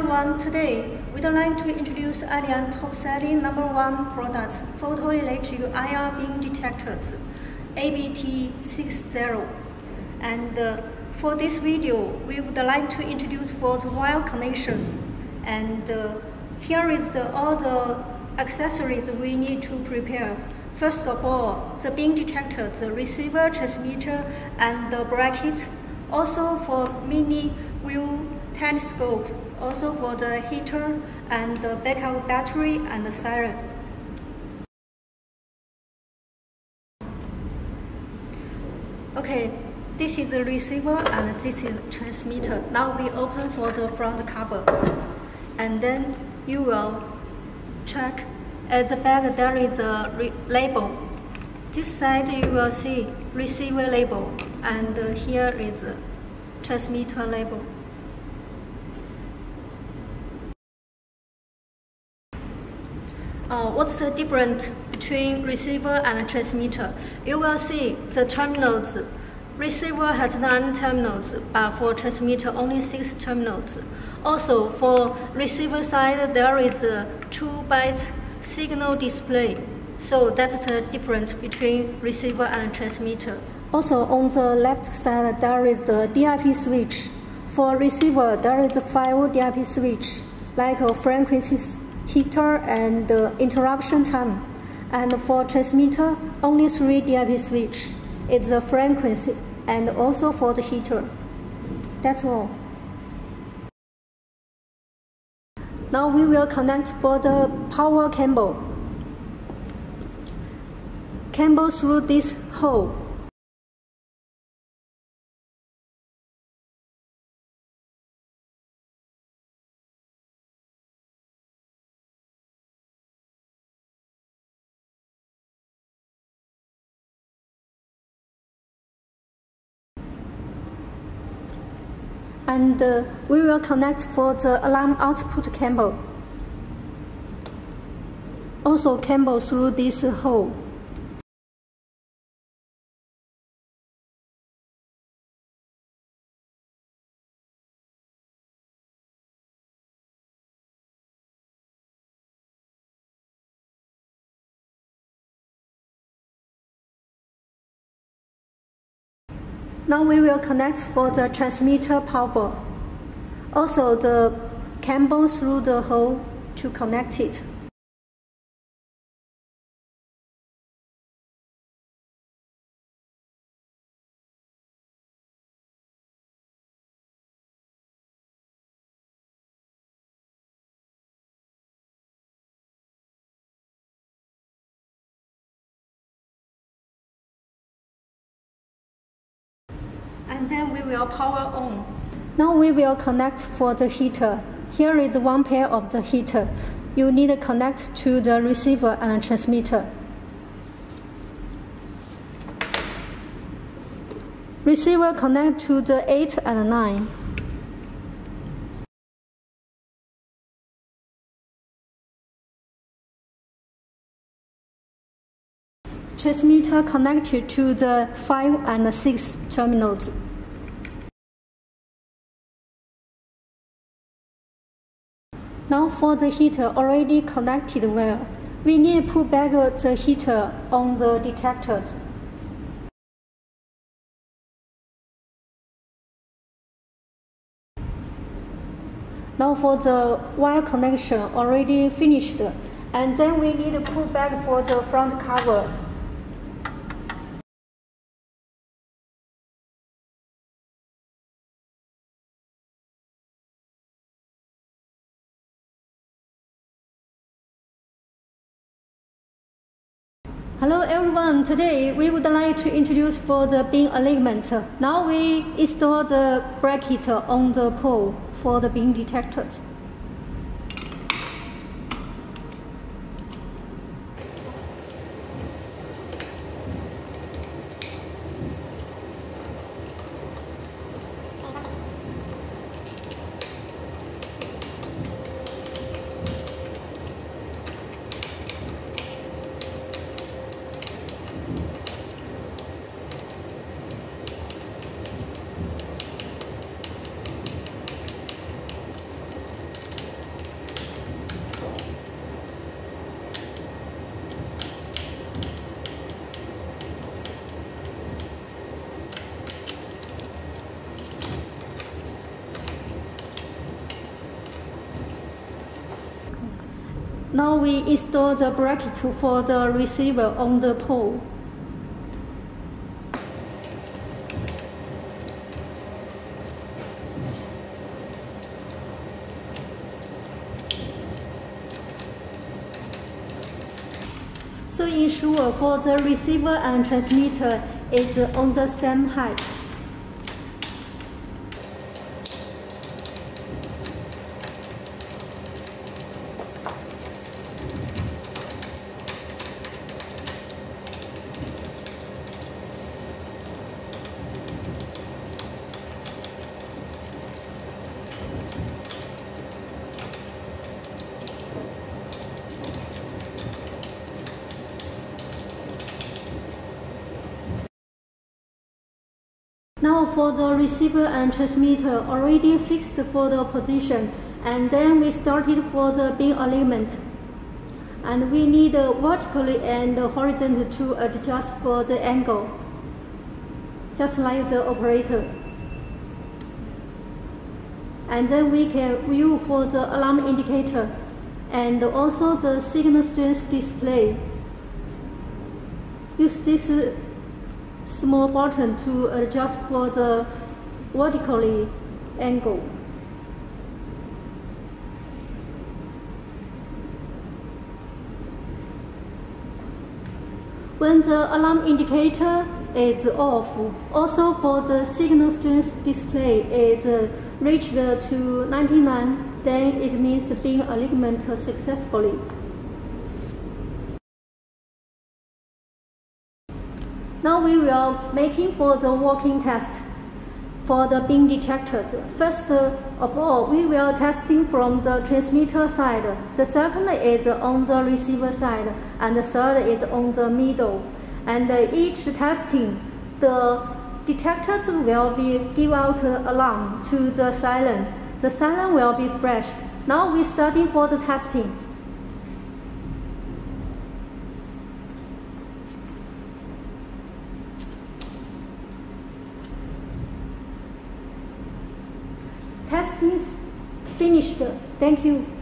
today we'd like to introduce Alean top-selling number one product, photoelectric IR beam detectors, ABT60. And uh, for this video, we would like to introduce for the wire connection. And uh, here is the, all the accessories we need to prepare. First of all, the beam detector, the receiver, transmitter, and the bracket. Also for mini view telescope, also for the heater and the backup battery and the siren. Okay, this is the receiver and this is the transmitter. Now we open for the front cover. And then you will check at the back there is a label. This side you will see receiver label and here is transmitter label. Uh, what's the difference between receiver and transmitter? You will see the terminals. Receiver has nine terminals, but for transmitter only six terminals. Also, for receiver side, there is a two byte signal display. So that's the difference between receiver and transmitter. Also, on the left side, there is the DIP switch. For receiver, there is a five DIP switch, like a frequency heater and interruption time. And for transmitter, only three DIP switch. It's the frequency and also for the heater. That's all. Now we will connect for the power cable. Cable through this hole. And uh, we will connect for the alarm output cable. Also cable through this hole. Now we will connect for the transmitter power. Also the cable through the hole to connect it. And then we will power on. Now we will connect for the heater. Here is one pair of the heater. You need to connect to the receiver and transmitter. Receiver connect to the 8 and 9. Transmitter connected to the 5 and 6 terminals. Now for the heater already connected well, we need to put back the heater on the detectors. Now for the wire connection already finished, and then we need to put back for the front cover. Hello everyone, today we would like to introduce for the beam alignment. Now we install the bracket on the pole for the beam detectors. Now we install the bracket for the receiver on the pole. So ensure for the receiver and transmitter is on the same height. Now for the receiver and transmitter already fixed for the position and then we started for the beam alignment. And we need vertically and horizontally to adjust for the angle, just like the operator. And then we can view for the alarm indicator and also the signal strength display. Use this small button to adjust for the vertically angle. When the alarm indicator is off, also for the signal strength display is reached to 99, then it means beam alignment successfully. Now we will making for the working test for the beam detectors. First of all, we will testing from the transmitter side. The second is on the receiver side, and the third is on the middle. And each testing, the detectors will be give out alarm to the siren. The siren will be flashed. Now we starting for the testing. Is finished. Thank you.